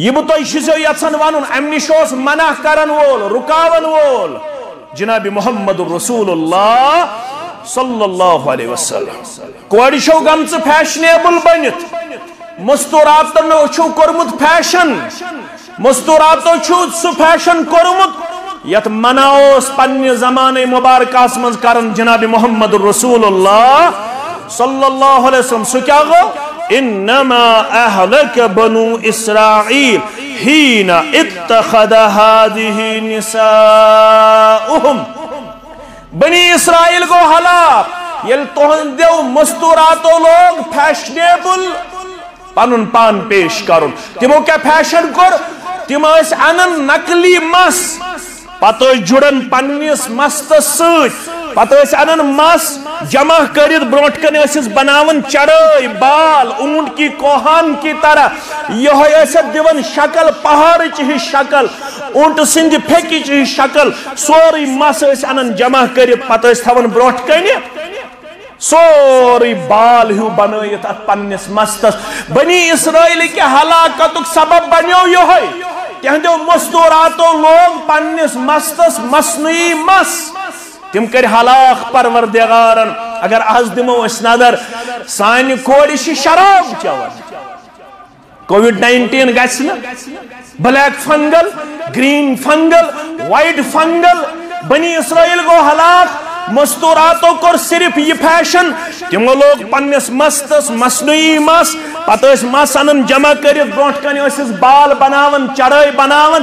یہ بہ تہ چھو یژھان ونن ام نش منع کرن وول رکاون وول جناب محمد رسول اللہ صلی اللہ علیہ وسلم کوڑ چھو گمچ فیشنیبل بنت مستوراتن چھو کورمت فیشن مستوراتو چھو سو فیشن کورمت یت منع اوس پنہ زمانے مبارکاس من کرن جناب محمد رسول اللہ صلی اللہ علیہ وسلم سو کیا گو انما اہلک بنو اسرائیل حین اتخذ هذه نساؤهم. بنی اسرائیل کو ہلاک یل تہن دیو مستوراتو لوگ فیشنیبل پنن پان پیش کرن۔ تمو کیا فیشن کر؟ تم اس انن نقلی مس پتہ جڑن پنس مستس ست پتہ انن مس، جمع کرت بروٹ کن اس بناون چڑھائی بال، اونٹ کی کوہان کی طرح۔ یہ دیون شکل پہاڑ ہی شکل، اونٹ سند پھیکچ ہی شکل۔ سوری مس انن جمع کرت پتہ تھون بروٹ کن سوری بال ہیو بنائیت ات پنس مستس۔ بنی اسرائیل کے ہلاکت سبب بنیو یہ تہندو مستوراتو لوگ پنس مستس مصنوعی مس۔ تم کر ہلاک پروردگارن، اگر آز دمو اس نظر سانی کوڑی شی شراب چون COVID nineteen گھنا black fungal, green fungal, white fungal, بنی اسرائیل کو ہلاک مستوراتو کر صرف یہ فیشن۔ تم لوگ پنس مستس مصنوعی مس پتہ مس ان جمع کرت بروٹ کن بال بناون، چڑھائی بناون۔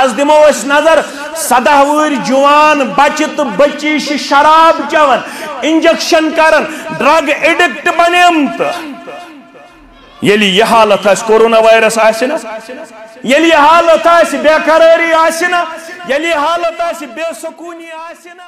آز دمو اس نظر سدہ ور جوان بچہ تو بچی شراب چون انجیکشن کرن ڈرگ ایڈکٹ بنیم تو۔ یلی یہ حالت آس کورونا وائرس آسنا یلی یہ حالت آس بے قراری آسنا یلی حالت آس بے سکونی آسنا